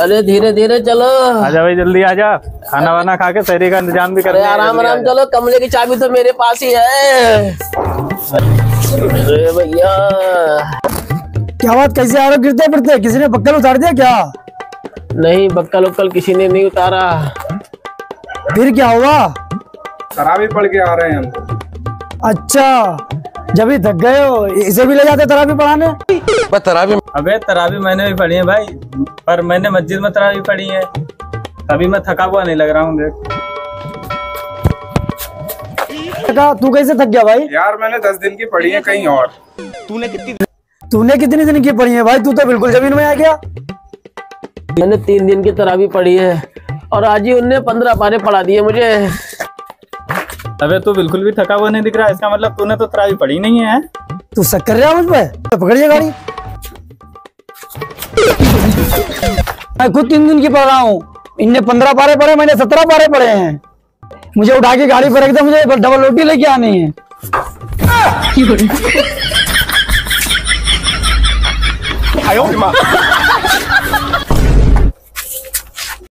अरे धीरे धीरे चलो। आजा भाई जल्दी आजा खाना वाना खा के शहरी का इंतज़ाम भी कर आराम आराम चलो कमरे की चाबी तो मेरे पास ही है। अरे भैया। क्या बात कैसे आ रहे हो? गिरते पड़ते किसी ने बक्कल उतार दिया क्या? नहीं बक्कल उक्कल किसी ने नहीं उतारा। फिर क्या हुआ? शराबी पड़ के आ रहे हैं हम। अच्छा। जब ही थक गए हो इसे भी ले जाते तराबी पढ़ाने? तरावी अबे तरावी मैंने भी पढ़ी है भाई पर मैंने मस्जिद में तरावी पढ़ी है। तभी मैं थका हुआ नहीं लग रहा हूँ देख। तू कैसे थक गया भाई? यार मैंने दस दिन की पढ़ी है कहीं और। तूने कितनी दिन की पढ़ी है भाई? तू तो बिल्कुल ज़मीन में आ गया। मैंने तीन दिन की तरावी पढ़ी है और आज ही उनने पंद्रह पारे पढ़ा दिए मुझे। अबे तू बिल्कुल भी थका हुआ नहीं दिख रहा इसका मतलब तूने तो तरावी पढ़ी नहीं है। तू शक कर रहा है मुझ पे तो पकड़िए गाड़ी। मैं खुद तीन दिन की पढ़ रहा हूँ। इनने पंद्रह पारे पढ़े मैंने सत्रह पारे पढ़े हैं। मुझे उठा के गाड़ी पर रख दे मुझे डबल रोटी लेके आनी है।